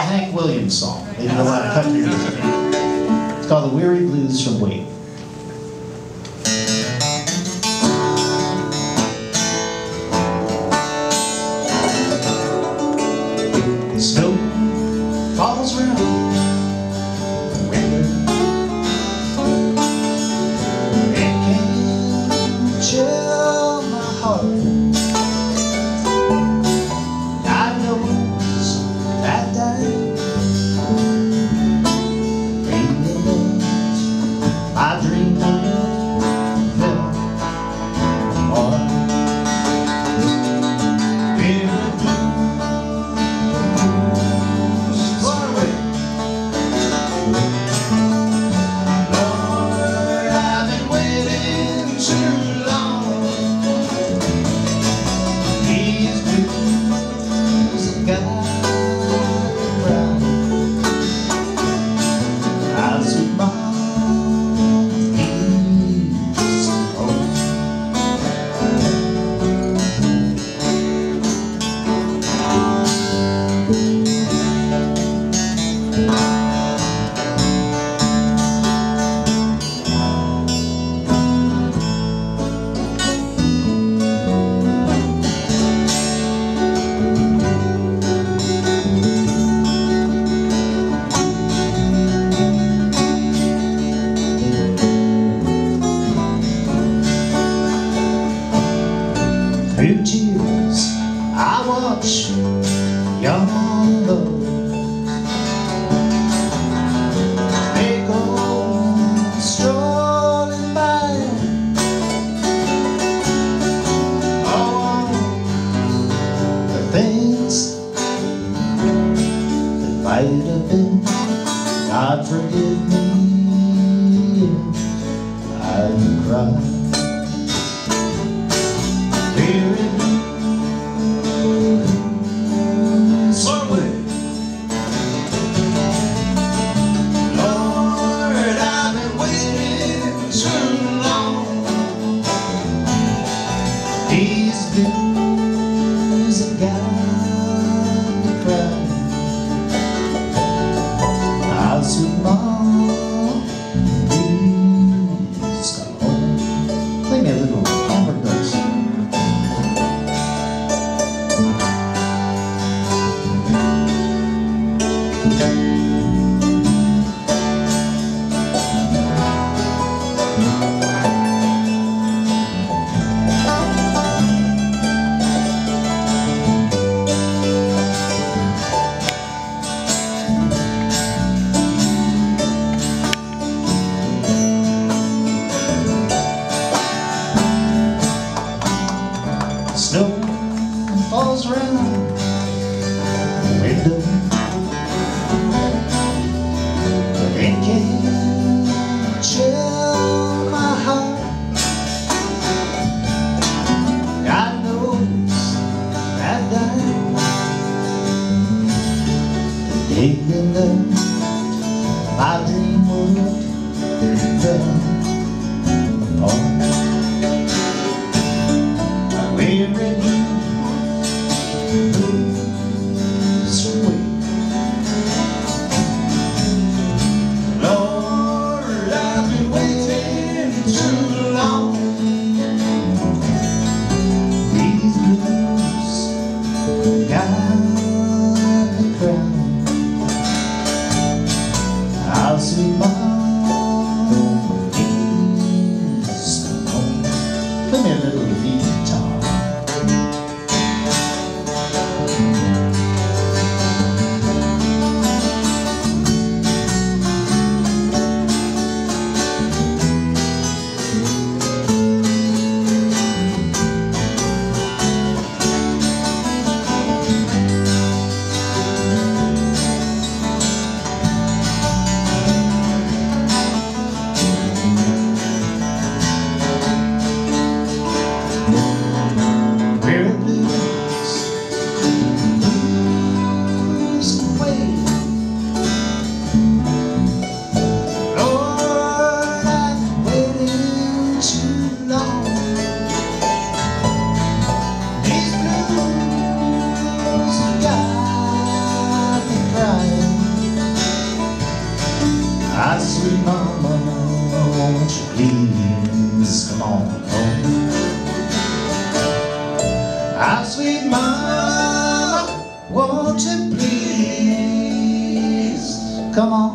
Hank Williams song. They do a lot of country music. It's called The Weary Blues from Waitin'. forgive me. snow falls around the window. The rain can chill my heart. God knows that the day my dream remember my sweet mama, won't you please come on home? My ah, sweet mama, won't you please come on